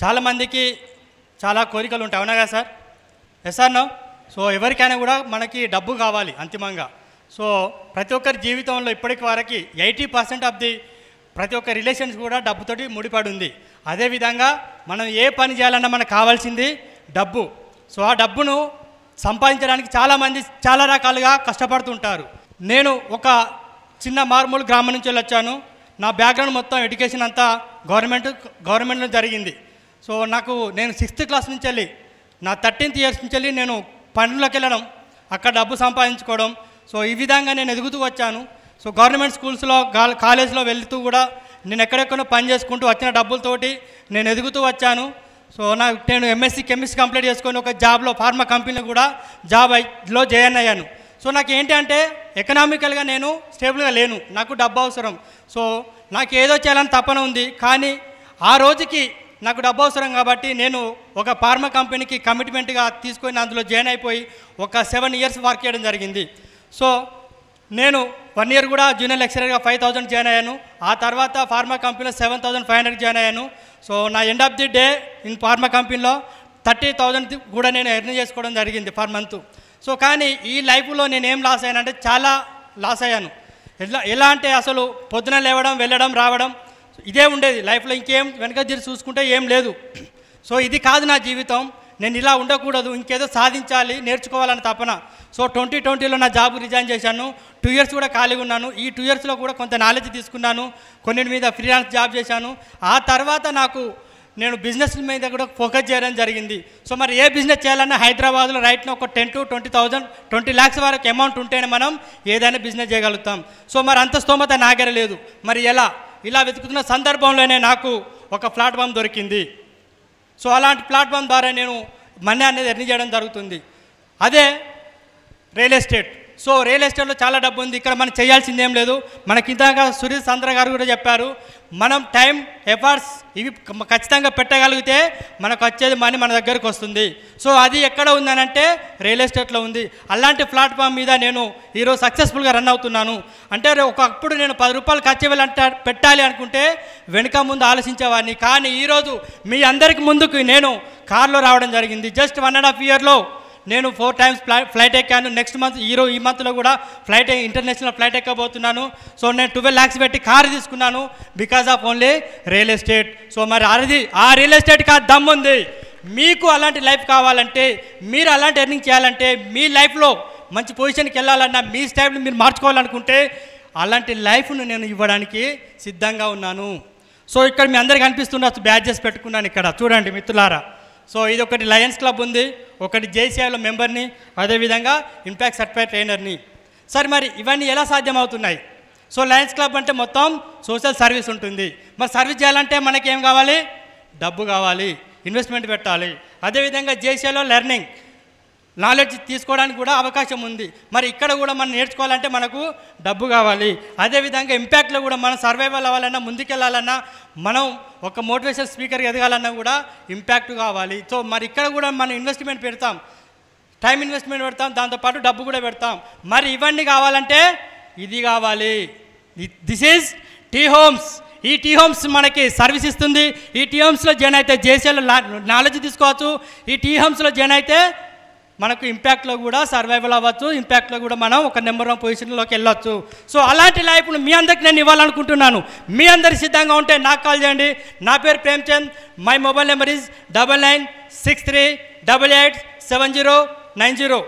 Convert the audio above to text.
చాలామందికి చాలా కోరికలు ఉంటాయి. అవునా కదా sir? Yes sir no so ఎవరికైనా కూడా మనకి డబ్బు కావాలి అంతిమంగా. సో ప్రతి ఒక్కరి జీవితంలో ఇప్పటికి వరకు ఎయిటీ పర్సెంట్ ఆఫ్ ది ప్రతి ఒక్క రిలేషన్స్ కూడా డబ్బుతోటి ముడిపడి ఉంది అదేవిధంగా మనం ఏ పని చేయాలన్నా మనకు కావాల్సింది డబ్బు. సో ఆ డబ్బును సంపాదించడానికి చాలామంది చాలా రకాలుగా కష్టపడుతుంటారు. నేను ఒక చిన్న మార్మూలు గ్రామం నుంచి వెళ్ళి వచ్చాను నా బ్యాక్గ్రౌండ్ మొత్తం ఎడ్యుకేషన్ అంతా గవర్నమెంట్ గవర్నమెంట్లో జరిగింది. సో నాకు నేను సిక్స్త్ క్లాస్ నుంచి వెళ్ళి నా థర్టీన్త్ ఇయర్స్ నుంచి వెళ్ళి నేను పనులకు వెళ్ళడం అక్కడ డబ్బు సంపాదించుకోవడం సో ఈ విధంగా నేను ఎదుగుతూ వచ్చాను. సో గవర్నమెంట్ స్కూల్స్లో కాలేజ్లో వెళ్తూ కూడా నేను ఎక్కడెక్కడో పని చేసుకుంటూ వచ్చిన డబ్బులతోటి నేను ఎదుగుతూ వచ్చాను. సో నాకు నేను ఎంఎస్సీ కెమిస్ట్రీ కంప్లీట్ చేసుకొని ఒక జాబ్లో ఫార్మా కంపెనీలో కూడా జాబ్లో జాయిన్ అయ్యాను. సో నాకు ఏంటి అంటే ఎకనామికల్గా నేను స్టేబుల్గా లేను నాకు డబ్బు అవసరం. సో నాకు ఏదో చేయాలని తపన ఉంది కానీ ఆ రోజుకి నాకు డబ్బు అవసరం కాబట్టి నేను ఒక ఫార్మా కంపెనీకి కమిట్మెంట్గా తీసుకొని అందులో జాయిన్ అయిపోయి ఒక సెవెన్ ఇయర్స్ వర్క్ చేయడం జరిగింది. సో నేను వన్ ఇయర్ కూడా జూనియర్ లెక్చరర్గా ఫైవ్ థౌసండ్ జాయిన్ అయ్యాను. ఆ తర్వాత ఫార్మా కంపెనీలో seven thousand five hundred join అయ్యాను. సో నా end of the day in pharma కంపెనీలో థర్టీ థౌజండ్ కూడా నేను ఎర్న్ చేసుకోవడం జరిగింది పర్ మంత్. సో కానీ ఈ లైఫ్లో నేను ఏం లాస్ అయ్యానంటే చాలా లాస్ అయ్యాను. ఎలా ఎలా అంటే అసలు పొద్దున లేవడం వెళ్ళడం రావడం ఇదే ఉండేది. లైఫ్లో ఇంకేం వెనక జరిగి చూసుకుంటే ఏం లేదు. సో ఇది కాదు నా జీవితం. నేను ఇలా ఉండకూడదు. ఇంకేదో సాధించాలి నేర్చుకోవాలని తపన. సో ట్వంటీ ట్వంటీలో నా జాబ్ రిజైన్ చేశాను. టూ ఇయర్స్ కూడా ఖాళీగా ఉన్నాను. ఈ టూ ఇయర్స్లో కూడా కొంత నాలెడ్జ్ తీసుకున్నాను. కొన్ని మీద ఫ్రీలాన్స్ జాబ్ చేశాను. ఆ తర్వాత నాకు నేను బిజినెస్ మీద కూడా ఫోకస్ చేయడం జరిగింది. సో మరి ఏ బిజినెస్ చేయాలన్నా హైదరాబాద్లో రైట్న ఒక ten to twenty thousand twenty lakhs వరకు అమౌంట్ ఉంటేనే మనం ఏదైనా బిజినెస్ చేయగలుగుతాం. సో మరి అంత స్తోమత నాగర లేదు మరి ఎలా? ఇలా వెతుకుతున్న సందర్భంలోనే నాకు ఒక ప్లాట్ఫామ్ దొరికింది. సో అలాంటి ప్లాట్ఫామ్ ద్వారా నేను మనీ అనేది ఎర్న్ చేయడం జరుగుతుంది. అదే రియల్ ఎస్టేట్. సో రియల్ ఎస్టేట్లో చాలా డబ్బు ఉంది. ఇక్కడ మనం చేయాల్సింది ఏం లేదు. మనకి ఇంతగా సురేష్ చంద్ర గారు కూడా చెప్పారు మనం టైం ఎఫర్ట్స్ ఇవి ఖచ్చితంగా పెట్టగలిగితే మనకు వచ్చేది మనీ మన దగ్గరకు వస్తుంది. సో అది ఎక్కడ ఉందనంటే రియల్ ఎస్టేట్లో ఉంది. అలాంటి ప్లాట్ఫామ్ మీద నేను ఈరోజు సక్సెస్ఫుల్గా రన్ అవుతున్నాను. అంటే ఒకప్పుడు నేను పది రూపాయలు ఖర్చు వెళ్ళంట పెట్టాలి అనుకుంటే వెనుక ముందు ఆలోచించేవాడిని. కానీ ఈరోజు మీ అందరికి ముందుకు నేను కార్లో రావడం జరిగింది. జస్ట్ వన్ అండ్ హాఫ్ ఇయర్లో నేను ఫోర్ టైమ్స్ ఫ్లై ఫ్లైట్ ఎక్కాను. నెక్స్ట్ మంత్ ఈరో ఈ మంత్లో కూడా ఫ్లైట్ ఇంటర్నేషనల్ ఫ్లైట్ ఎక్కబోతున్నాను. సో నేను ట్వెల్వ్ ల్యాక్స్ పెట్టి కారు తీసుకున్నాను because of only real estate so మరి అది ఆ రియల్ ఎస్టేట్కి ఆ దమ్ ఉంది. మీకు అలాంటి లైఫ్ కావాలంటే మీరు అలాంటి ఎర్నింగ్ చేయాలంటే మీ లైఫ్లో మంచి పొజిషన్కి వెళ్ళాలన్నా మీ స్టైల్ని మీరు మార్చుకోవాలనుకుంటే అలాంటి లైఫ్ను నేను ఇవ్వడానికి సిద్ధంగా ఉన్నాను. సో ఇక్కడ మీ అందరికీ అనిపిస్తున్న బ్యాడ్జెస్ పెట్టుకున్నాను ఇక్కడ. చూడండి మిత్రులారా. సో ఇది ఒకటి లయన్స్ క్లబ్ ఉంది ఒకటి జేసీఐలో మెంబర్ని అదేవిధంగా ఇంపాక్ట్ సర్టిఫైడ్ ట్రైనర్ని. సార్ మరి ఇవన్నీ ఎలా సాధ్యమవుతున్నాయి? సో లయన్స్ క్లబ్ అంటే మొత్తం సోషల్ సర్వీస్ ఉంటుంది. మరి సర్వీస్ చేయాలంటే మనకి ఏం కావాలి? డబ్బు కావాలి ఇన్వెస్ట్మెంట్ పెట్టాలి. అదేవిధంగా జేసీఐలో లెర్నింగ్. నాలెడ్జ్ తీసుకోవడానికి కూడా అవకాశం ఉంది. మరి ఇక్కడ కూడా మనం నేర్చుకోవాలంటే మనకు డబ్బు కావాలి. అదేవిధంగా ఇంపాక్ట్లో కూడా మనం సర్వైవల్ అవ్వాలన్నా ముందుకెళ్ళాలన్నా మనం ఒక మోటివేషన్ స్పీకర్ ఎదగాలన్నా కూడా ఇంపాక్ట్ కావాలి. సో మరి ఇక్కడ కూడా మనం ఇన్వెస్ట్మెంట్ పెడతాం. టైం ఇన్వెస్ట్మెంట్ పెడతాం. దాంతోపాటు డబ్బు కూడా పెడతాం. మరి ఇవన్నీ కావాలంటే ఇది కావాలి. దిస్ ఈజ్ టీ హోమ్స్ ఈ టీ హోమ్స్ మనకి సర్వీస్ ఇస్తుంది. ఈ టీ హోమ్స్లో జాయిన్ అయితే జేసీఎల్ నాలెడ్జ్ తీసుకోవచ్చు. ఈ టీ హోమ్స్లో జాయిన్ అయితే మనకు ఇంపాక్ట్లో కూడా సర్వైవల్ అవ్వచ్చు ఇంపాక్ట్లో కూడా మనం ఒక నెంబర్ వన్ పొజిషన్లోకి వెళ్ళొచ్చు. సో అలాంటి లైఫ్ను మీ అందరికి నేను ఇవ్వాలనుకుంటున్నాను. మీ అందరి సిద్ధంగా ఉంటే నాకు కాల్ చేయండి. నా పేరు Premchand. My mobile number is double nine six three double eight seven zero nine zero